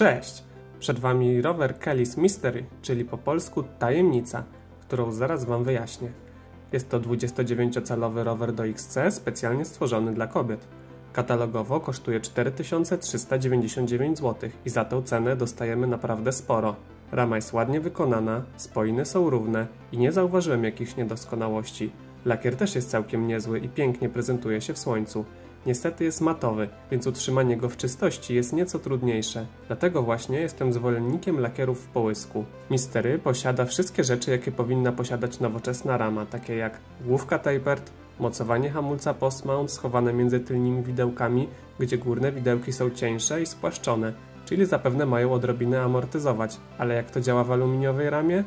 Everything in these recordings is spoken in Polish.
Cześć! Przed Wami rower Kelly's Mystery, czyli po polsku Tajemnica, którą zaraz Wam wyjaśnię. Jest to 29-calowy rower do XC specjalnie stworzony dla kobiet. Katalogowo kosztuje 4399 zł i za tę cenę dostajemy naprawdę sporo. Rama jest ładnie wykonana, spoiny są równe i nie zauważyłem jakichś niedoskonałości. Lakier też jest całkiem niezły i pięknie prezentuje się w słońcu. Niestety jest matowy, więc utrzymanie go w czystości jest nieco trudniejsze. Dlatego właśnie jestem zwolennikiem lakierów w połysku. Mistery posiada wszystkie rzeczy, jakie powinna posiadać nowoczesna rama, takie jak główka tapered, mocowanie hamulca post-mount schowane między tylnymi widełkami, gdzie górne widełki są cieńsze i spłaszczone, czyli zapewne mają odrobinę amortyzować, ale jak to działa w aluminiowej ramie?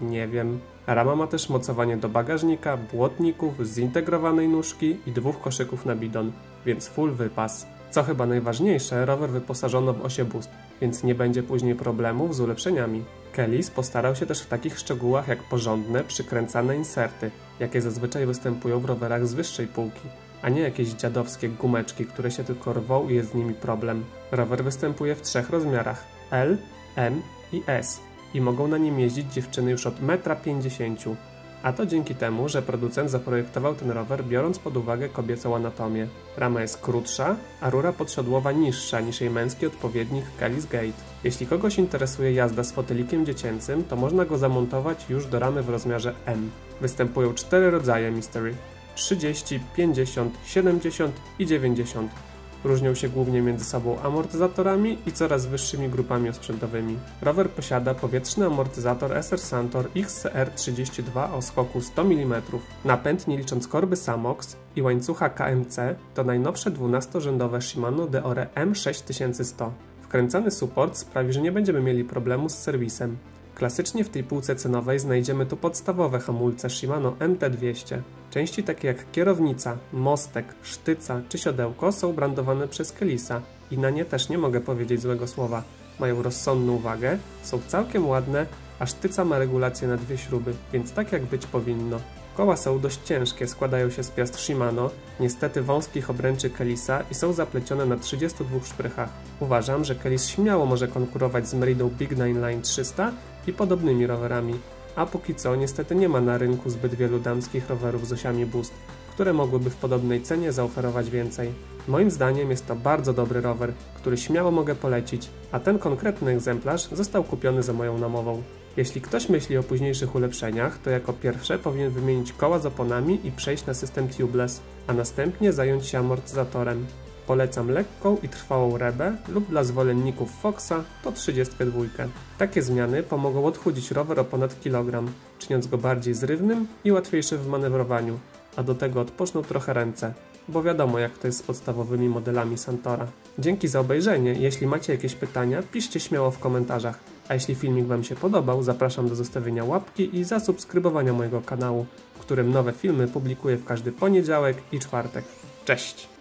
Nie wiem. Rama ma też mocowanie do bagażnika, błotników, zintegrowanej nóżki i dwóch koszyków na bidon, więc full wypas. Co chyba najważniejsze, rower wyposażono w osie boost, więc nie będzie później problemów z ulepszeniami. Kellys postarał się też w takich szczegółach jak porządne, przykręcane inserty, jakie zazwyczaj występują w rowerach z wyższej półki, a nie jakieś dziadowskie gumeczki, które się tylko rwą i jest z nimi problem. Rower występuje w trzech rozmiarach L, M i S i mogą na nim jeździć dziewczyny już od 1,50 m. A to dzięki temu, że producent zaprojektował ten rower biorąc pod uwagę kobiecą anatomię. Rama jest krótsza, a rura podsiodłowa niższa niż jej męski odpowiednik Kelly's Gate. Jeśli kogoś interesuje jazda z fotelikiem dziecięcym, to można go zamontować już do ramy w rozmiarze M. Występują cztery rodzaje Mystery. 30, 50, 70 i 90. Różnią się głównie między sobą amortyzatorami i coraz wyższymi grupami osprzętowymi. Rower posiada powietrzny amortyzator SR Santor XCR32 o skoku 100 mm. Napęd, nie licząc korby Samox i łańcucha KMC, to najnowsze 12-rzędowe Shimano Deore M6100. Wkręcany support sprawi, że nie będziemy mieli problemu z serwisem. Klasycznie w tej półce cenowej znajdziemy tu podstawowe hamulce Shimano MT200. Części takie jak kierownica, mostek, sztyca czy siodełko są brandowane przez Kellisa i na nie też nie mogę powiedzieć złego słowa. Mają rozsądną wagę, są całkiem ładne, a sztyca ma regulację na dwie śruby, więc tak jak być powinno. Koła są dość ciężkie, składają się z piast Shimano, niestety wąskich obręczy Kellisa i są zaplecione na 32 szprychach. Uważam, że Kellis śmiało może konkurować z Meridą Big Nine Line 300 i podobnymi rowerami, a póki co niestety nie ma na rynku zbyt wielu damskich rowerów z osiami Boost, które mogłyby w podobnej cenie zaoferować więcej. Moim zdaniem jest to bardzo dobry rower, który śmiało mogę polecić, a ten konkretny egzemplarz został kupiony za moją namową. Jeśli ktoś myśli o późniejszych ulepszeniach, to jako pierwsze powinien wymienić koła z oponami i przejść na system tubeless, a następnie zająć się amortyzatorem. Polecam lekką i trwałą rebę lub dla zwolenników Foxa to 32. Takie zmiany pomogą odchudzić rower o ponad kilogram, czyniąc go bardziej zrywnym i łatwiejszym w manewrowaniu, a do tego odpoczną trochę ręce, bo wiadomo jak to jest z podstawowymi modelami Santora. Dzięki za obejrzenie, jeśli macie jakieś pytania, piszcie śmiało w komentarzach. A jeśli filmik Wam się podobał, zapraszam do zostawienia łapki i zasubskrybowania mojego kanału, w którym nowe filmy publikuję w każdy poniedziałek i czwartek. Cześć!